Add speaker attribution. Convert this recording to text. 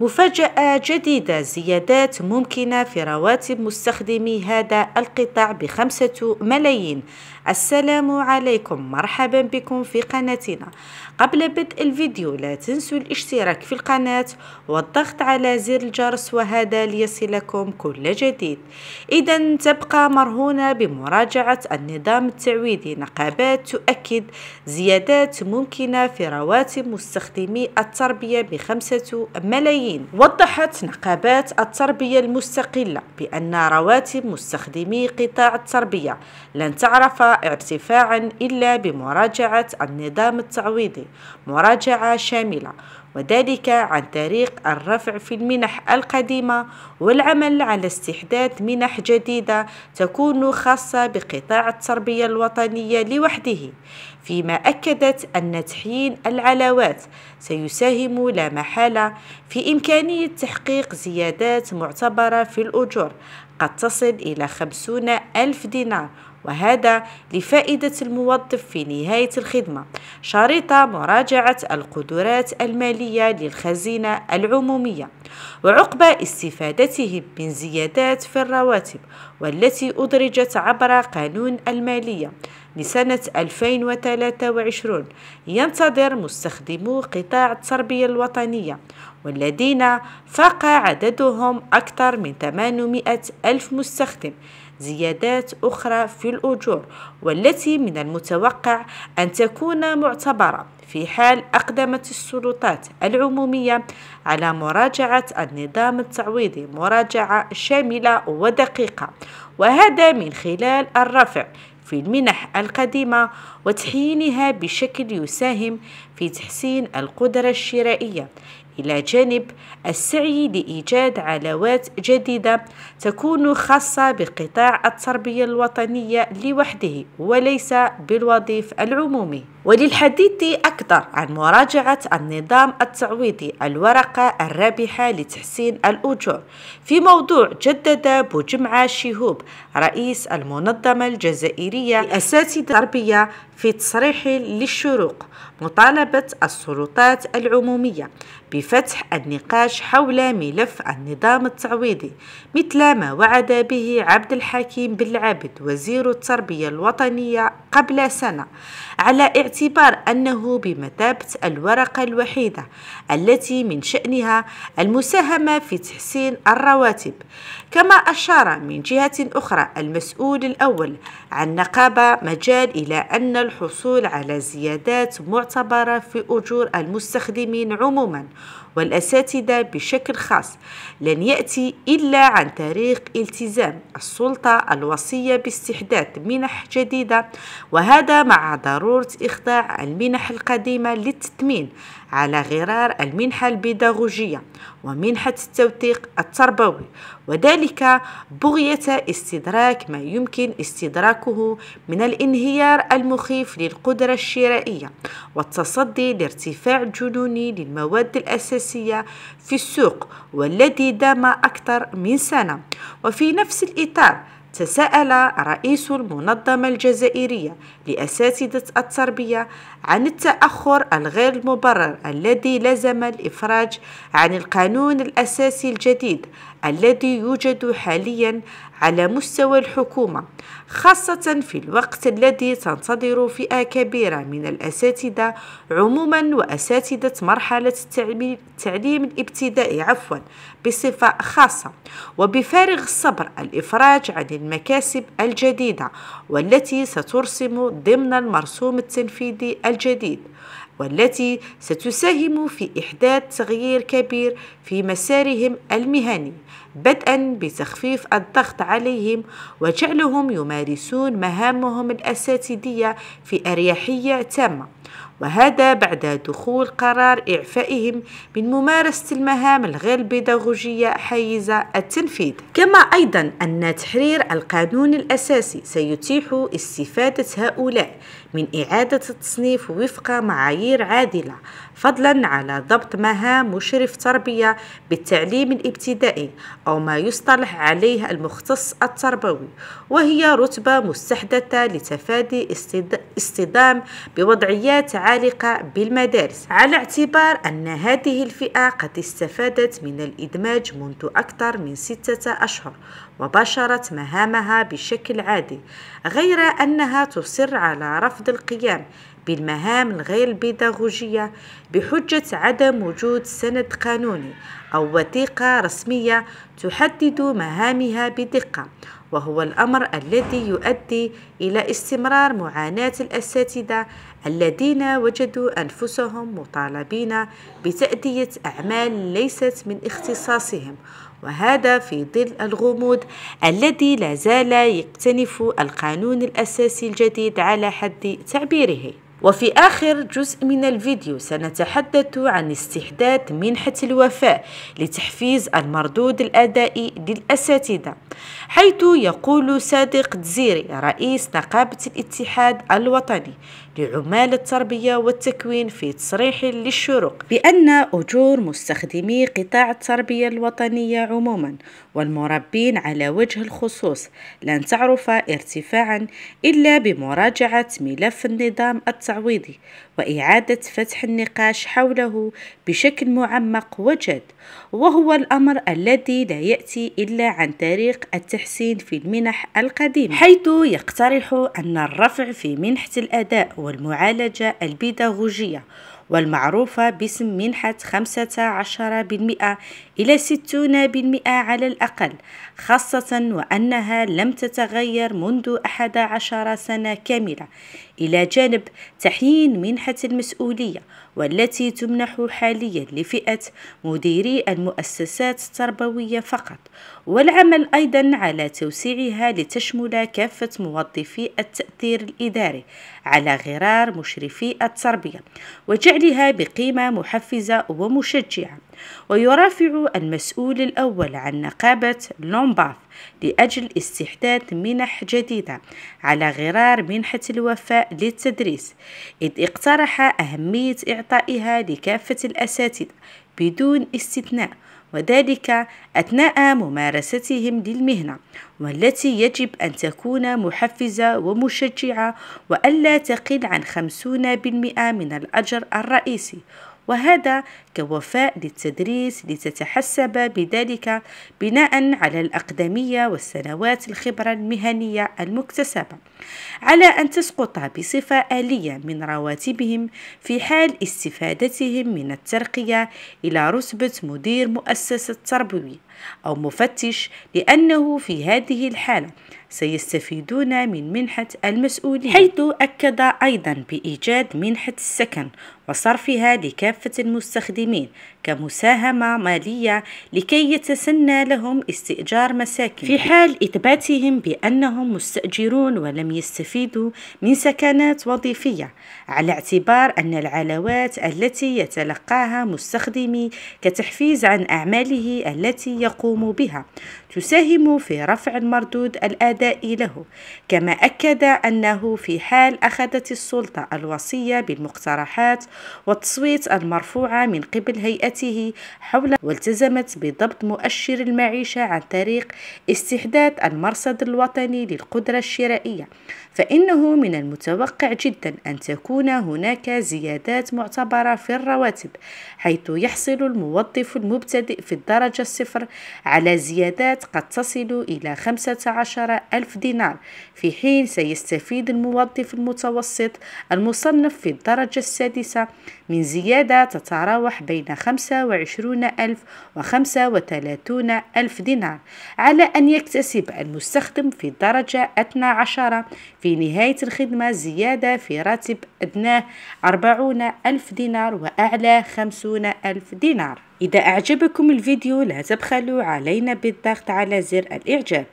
Speaker 1: مفاجأة جديدة زيادات ممكنة في رواتب مستخدمي هذا القطاع بخمسة ملايين. السلام عليكم. مرحبا بكم في قناتنا. قبل بدء الفيديو لا تنسوا الاشتراك في القناة والضغط على زر الجرس وهذا ليصلكم كل جديد. إذا تبقى مرهونة بمراجعة النظام التعويضي نقابات تؤكد زيادات ممكنة في رواتب مستخدمي التربية بخمسة ملايين. وضحت نقابات التربية المستقلة بأن رواتب مستخدمي قطاع التربية لن تعرف ارتفاعا إلا بمراجعة النظام التعويضي مراجعة شاملة وذلك عن طريق الرفع في المنح القديمة والعمل على استحداث منح جديدة تكون خاصة بقطاع التربية الوطنية لوحده فيما أكدت أن تحيين العلاوات سيساهم لا محالة في إمكانية تحقيق زيادات معتبرة في الأجور قد تصل إلى خمسون ألف دينار وهذا لفائدة الموظف في نهاية الخدمة. شريط مراجعة القدرات المالية للخزينة العمومية. وعقب استفادتهم من زيادات في الرواتب والتي أدرجت عبر قانون المالية لسنة 2023 ينتظر مستخدمو قطاع التربية الوطنية والذين فاق عددهم أكثر من 800 ألف مستخدم زيادات أخرى في الأجور والتي من المتوقع أن تكون معتبرة في حال أقدمت السلطات العمومية على مراجعة النظام التعويضي مراجعة شاملة ودقيقة وهذا من خلال الرفع في المنح القديمة وتحيينها بشكل يساهم في تحسين القدرة الشرائية. إلى جانب السعي لإيجاد علاوات جديدة تكون خاصة بقطاع التربية الوطنية لوحده وليس بالوظيف العمومي. وللحديث أكثر عن مراجعة النظام التعويضي الورقة الرابحة لتحسين الأجور. في موضوع جدد بوجمعة شهوب رئيس المنظمة الجزائرية لأساتذة التربية في تصريح للشروق مطالبة السلطات العمومية بفتح النقاش حول ملف النظام التعويضي مثل ما وعد به عبد الحكيم بن العابد وزير التربية الوطنية قبل سنة على اعتبار أنه بمثابة الورقة الوحيدة التي من شأنها المساهمة في تحسين الرواتب كما أشار من جهة أخرى المسؤول الأول عن نقابة مجال إلى أن الحصول على زيادات معتبرة في أجور المستخدمين عموما والأساتذة بشكل خاص. لن يأتي إلا عن طريق التزام السلطة الوصية باستحداث منح جديدة وهذا مع ضرورة إخضاع المنح القديمة للتثمين على غرار المنحة البيداغوجية ومنحة التوثيق التربوي. وذلك بغية استدراك ما يمكن استدراكه من الانهيار المخيف للقدرة الشرائية والتصدي لارتفاع الجنوني للمواد الأساسية في السوق والذي دام أكثر من سنة. وفي نفس الإطار تساءل رئيس المنظمة الجزائرية لأساتذة التربية عن التأخر الغير المبرر الذي لزم الإفراج عن القانون الأساسي الجديد الذي يوجد حاليا على مستوى الحكومة خاصة في الوقت الذي تنتظر فئة كبيرة من الأساتذة عموما وأساتذة مرحلة التعليم الابتدائي عفوا بصفة خاصة. وبفارغ الصبر الإفراج عن المكاسب الجديدة والتي سترسم ضمن المرسوم التنفيذي الجديد. والتي ستساهم في إحداث تغيير كبير في مسارهم المهني بدءا بتخفيف الضغط عليهم وجعلهم يمارسون مهامهم الأساتذية في أريحية تامة. وهذا بعد دخول قرار إعفائهم من ممارسة المهام الغير بيداغوجية حيز التنفيذ. كما أيضا أن تحرير القانون الأساسي سيتيح استفادة هؤلاء من إعادة التصنيف وفق معايير عادلة فضلا على ضبط مهام مشرف تربية بالتعليم الإبتدائي أو ما يصطلح عليه المختص التربوي وهي رتبة مستحدثة لتفادي اصطدام بوضعيات المتعلقة بالمدارس على اعتبار أن هذه الفئة قد استفادت من الإدماج منذ أكثر من ستة أشهر وباشرت مهامها بشكل عادي غير أنها تصر على رفض القيام بالمهام الغير البيداغوجية بحجة عدم وجود سند قانوني أو وثيقة رسمية تحدد مهامها بدقة وهو الأمر الذي يؤدي إلى استمرار معاناة الأساتذة الذين وجدوا أنفسهم مطالبين بتأدية أعمال ليست من اختصاصهم وهذا في ظل الغموض الذي لا زال يكتنف القانون الأساسي الجديد على حد تعبيره. وفي آخر جزء من الفيديو سنتحدث عن استحداث منحة الوفاء لتحفيز المردود الأدائي للأساتذة حيث يقول صادق دزيري رئيس نقابة الاتحاد الوطني لعمال التربية والتكوين في تصريح للشروق بأن أجور مستخدمي قطاع التربية الوطنية عموما والمربين على وجه الخصوص لن تعرف ارتفاعا إلا بمراجعة ملف النظام التعويضي وإعادة فتح النقاش حوله بشكل معمق وجاد وهو الأمر الذي لا يأتي إلا عن طريق التحسين في المنح القديمة حيث يقترح أن الرفع في منحة الأداء والمعالجة البيداغوجية والمعروفة باسم منحة 15% إلى 60% على الأقل خاصة وأنها لم تتغير منذ 11 سنة كاملة. إلى جانب تحيين منحة المسؤولية والتي تمنح حاليا لفئة مديري المؤسسات التربوية فقط. والعمل أيضا على توسيعها لتشمل كافة موظفي التأثير الإداري على غرار مشرفي التربية وجعلها بقيمة محفزة ومشجعة. ويرافع المسؤول الأول عن نقابة لومباث لأجل استحداث منح جديدة على غرار منحة الوفاء للتدريس إذ اقترح أهمية إعطائها لكافة الأساتذة بدون استثناء وذلك أثناء ممارستهم للمهنة والتي يجب أن تكون محفزة ومشجعة وألا تقل عن 50% من الأجر الرئيسي. وهذا كوفاء للتدريس لتتحسب بذلك بناء على الأقدمية والسنوات الخبرة المهنية المكتسبة على أن تسقط بصفة آلية من رواتبهم في حال استفادتهم من الترقية إلى رتبة مدير مؤسسة تربوية أو مفتش لأنه في هذه الحالة سيستفيدون من منحة المسؤولين. حيث أكد أيضا بإيجاد منحة السكن وصرفها لكافة المستخدمين كمساهمة مالية لكي يتسنى لهم استئجار مساكن. في حال إثباتهم بأنهم مستأجرون ولم يستفيدوا من سكنات وظيفية على اعتبار أن العلاوات التي يتلقاها مستخدمي كتحفيز عن أعماله التي يقوم بها. تساهم في رفع المردود الأدائي له. كما أكد أنه في حال أخذت السلطة الوصية بالمقترحات والتصويت المرفوعة من قبل هيئته حول والتزمت بضبط مؤشر المعيشة عن طريق استحداث المرصد الوطني للقدرة الشرائية. فإنه من المتوقع جدا أن تكون هناك زيادات معتبرة في الرواتب حيث يحصل الموظف المبتدئ في الدرجة الصفر على زيادات قد تصل إلى 15 ألف دينار في حين سيستفيد الموظف المتوسط المصنف في الدرجة السادسة من زيادة تتراوح بين 25 ألف و 35 ألف دينار على أن يكتسب المستخدم في الدرجة 12 في نهاية الخدمة زيادة في راتب أدناه 40 ألف دينار وأعلى 50 ألف دينار. إذا أعجبكم الفيديو لا تبخلوا علينا بالضغط على زر الإعجاب.